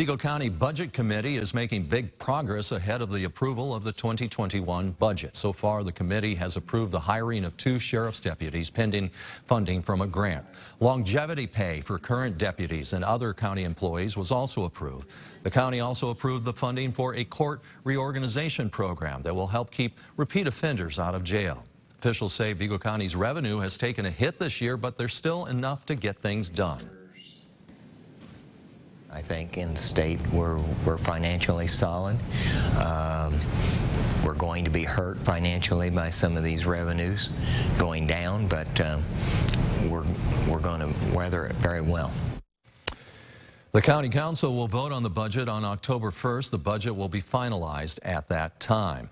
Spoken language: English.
Vigo County Budget Committee is making big progress ahead of the approval of the 2021 budget. So far, the committee has approved the hiring of two sheriff's deputies pending funding from a grant. Longevity pay for current deputies and other county employees was also approved. The county also approved the funding for a court reorganization program that will help keep repeat offenders out of jail. Officials say Vigo County's revenue has taken a hit this year, but there's still enough to get things done. I think in the state we're, we're financially solid. Um, we're going to be hurt financially by some of these revenues going down, but um, we're, we're going to weather it very well. The County Council will vote on the budget on October 1st. The budget will be finalized at that time.